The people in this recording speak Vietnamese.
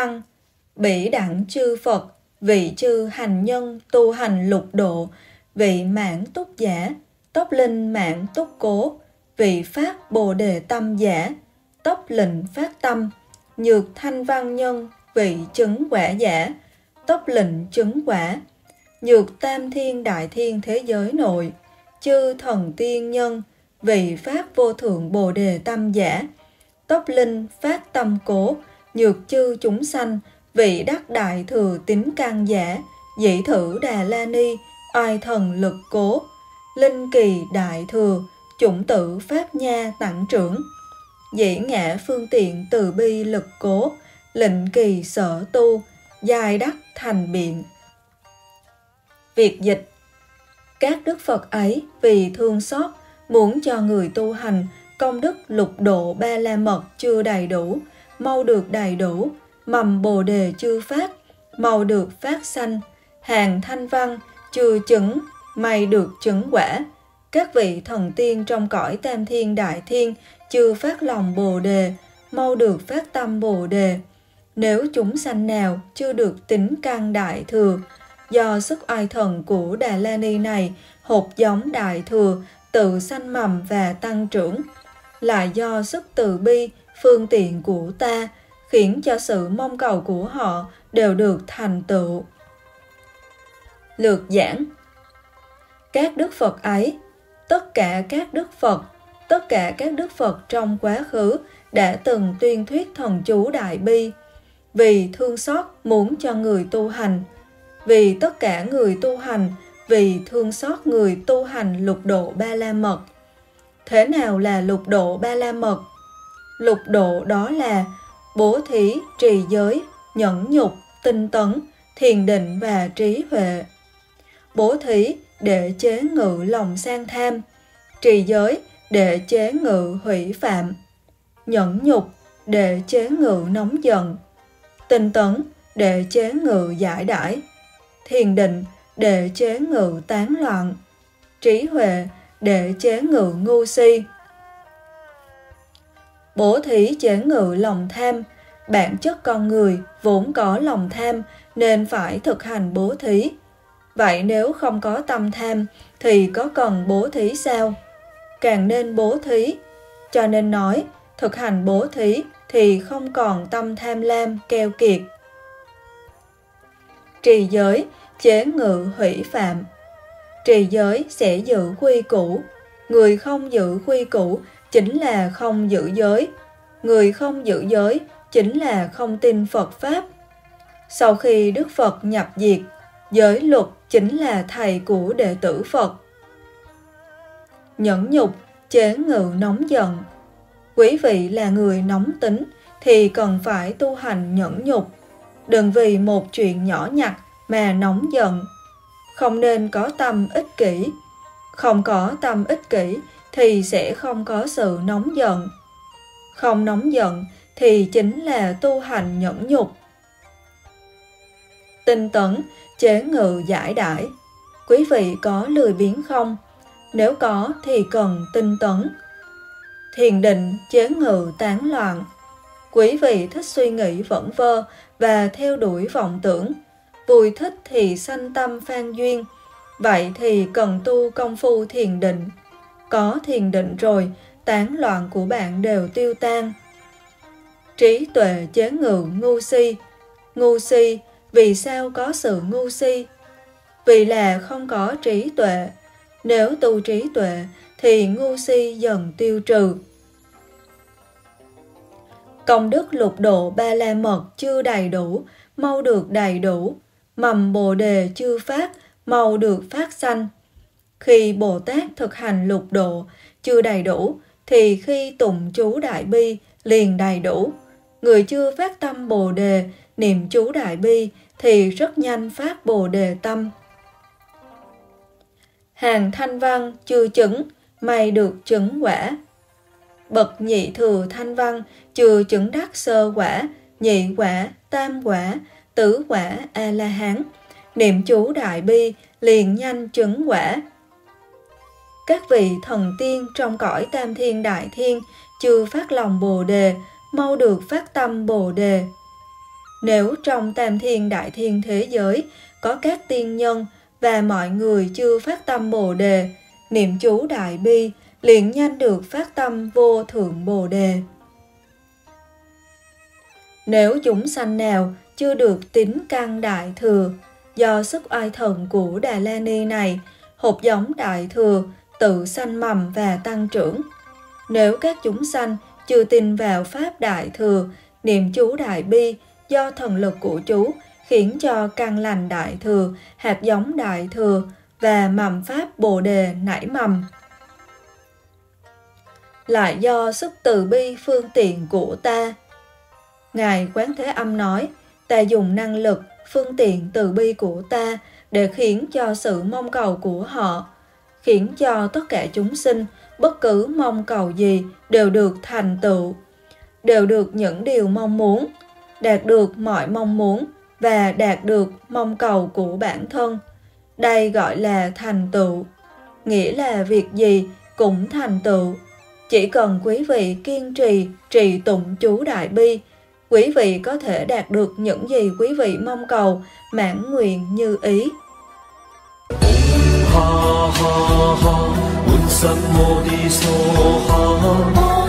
văn, bỉ đẳng chư Phật, vị chư hành nhân tu hành lục độ, vị mãn túc giả tốc linh mãn túc cố, vị phát bồ đề tâm giả tốc lệnh phát tâm, nhược thanh văn nhân, vị chứng quả giả tốc lệnh chứng quả, nhược tam thiên đại thiên thế giới nội, chư thần tiên nhân, vị phát vô thượng bồ đề tâm giả tốc linh phát tâm cố nhược chư chúng sanh, vị đắc đại thừa tín căn giả, dĩ thử đà la ni, oai thần lực cố, linh kỳ đại thừa, chủng tử pháp nha tặng trưởng. Dĩ ngã phương tiện từ bi lực cố, lệnh kỳ sở tu, giai đắc thành biện. Việc dịch. Các đức phật ấy vì thương xót, muốn cho người tu hành công đức lục độ ba la mật chưa đầy đủ mau được đầy đủ, mầm bồ đề chưa phát, mau được phát sanh, hàng thanh văn chưa chứng, may được chứng quả. Các vị thần tiên trong cõi tam thiên đại thiên chưa phát lòng bồ đề, mau được phát tâm bồ đề. Nếu chúng sanh nào chưa được tính căn đại thừa, do sức oai thần của đà la ni này hột giống đại thừa, tự sanh mầm và tăng trưởng, là do sức từ bi phương tiện của ta khiến cho sự mong cầu của họ đều được thành tựu. Lược giảng các đức phật ấy, tất cả các đức phật, tất cả các đức phật trong quá khứ đã từng tuyên thuyết thần chú đại bi. Vì thương xót muốn cho người tu hành, vì tất cả người tu hành, vì thương xót người tu hành lục độ ba la mật. Thế nào là lục độ ba la mật? Lục độ đó là bố thí, trì giới, nhẫn nhục, tinh tấn, thiền định và trí huệ. Bố thí, để chế ngự lòng sang tham. Trì giới, để chế ngự hủy phạm. Nhẫn nhục, để chế ngự nóng giận. Tinh tấn, để chế ngự giải đãi. Thiền định, để chế ngự tán loạn. Trí huệ, để chế ngự ngu si bố thí chế ngự lòng tham. Bản chất con người vốn có lòng tham nên phải thực hành bố thí. Vậy nếu không có tâm tham thì có cần bố thí sao? Càng nên bố thí, cho nên nói thực hành bố thí thì không còn tâm tham lam keo kiệt. Trì giới chế ngự hủy phạm. Trì giới sẽ giữ quy củ. Người không giữ quy củ chính là không giữ giới. Người không giữ giới chính là không tin phật pháp. Sau khi đức phật nhập diệt, giới luật chính là thầy của đệ tử phật. Nhẫn nhục, chế ngự, nóng giận. Quý vị là người nóng tính thì cần phải tu hành nhẫn nhục. Đừng vì một chuyện nhỏ nhặt mà nóng giận. Không nên có tâm ích kỷ. Không có tâm ích kỷ thì sẽ không có sự nóng giận. Không nóng giận thì chính là tu hành nhẫn nhục. Tinh tấn, chế ngự giải đãi. Quý vị có lười biếng không? Nếu có thì cần tinh tấn. Thiền định, chế ngự, tán loạn. Quý vị thích suy nghĩ vẩn vơ và theo đuổi vọng tưởng. Vui thích thì sanh tâm phan duyên. Vậy thì cần tu công phu thiền định có thiền định rồi, tán loạn của bạn đều tiêu tan. Trí tuệ chế ngự ngu si. Ngu si, vì sao có sự ngu si? Vì là không có trí tuệ. Nếu tu trí tuệ, thì ngu si dần tiêu trừ. Công đức lục độ ba la mật chưa đầy đủ, mau được đầy đủ. Mầm bồ đề chưa phát, mau được phát sanh khi bồ tát thực hành lục độ, chưa đầy đủ, thì khi tụng chú đại bi, liền đầy đủ. Người chưa phát tâm bồ đề, niệm chú đại bi, thì rất nhanh phát bồ đề tâm. Hàng thanh văn chưa chứng, may được chứng quả. Bậc nhị thừa thanh văn chưa chứng đắc sơ quả, nhị quả, tam quả, tứ quả a la hán. Niệm chú đại bi, liền nhanh chứng quả các vị thần tiên trong cõi tam thiên đại thiên chưa phát lòng bồ đề mau được phát tâm bồ đề Nếu trong tam thiên đại thiên thế giới có các tiên nhân và mọi người chưa phát tâm Bồ đề, niệm chú đại bi liền nhanh được phát tâm vô thượng Bồ đề. Nếu chúng sanh nào chưa được tính căn đại thừa, do sức oai thần của Đà La Ni này, hộp giống đại thừa tự sanh mầm và tăng trưởng. Nếu các chúng sanh chưa tin vào Pháp Đại Thừa, niệm chú Đại Bi do thần lực của chú khiến cho căn lành Đại Thừa, hạt giống Đại Thừa và mầm Pháp Bồ Đề nảy mầm. Lại do sức từ bi phương tiện của ta. Ngài Quán Thế Âm nói, ta dùng năng lực, phương tiện từ bi của ta để khiến cho sự mong cầu của họ, khiến cho tất cả chúng sinh bất cứ mong cầu gì đều được thành tựu, đều được những điều mong muốn, đạt được mọi mong muốn và đạt được mong cầu của bản thân. Đây gọi là thành tựu, nghĩa là việc gì cũng thành tựu. Chỉ cần quý vị kiên trì trì tụng chú Đại Bi, quý vị có thể đạt được những gì quý vị mong cầu, mãn nguyện như ý. 哈哈哈，满心摩地梭哈。